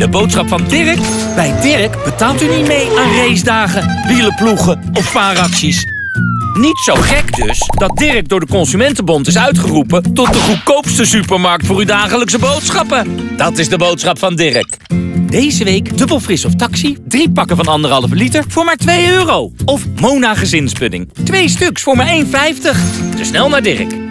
De boodschap van Dirk? Bij Dirk betaalt u niet mee aan racedagen, wielenploegen of vaaracties. Niet zo gek dus dat Dirk door de Consumentenbond is uitgeroepen... tot de goedkoopste supermarkt voor uw dagelijkse boodschappen. Dat is de boodschap van Dirk. Deze week dubbel fris of taxi. Drie pakken van anderhalve liter voor maar 2 euro. Of Mona gezinspudding. Twee stuks voor maar 1,50. Dus snel naar Dirk.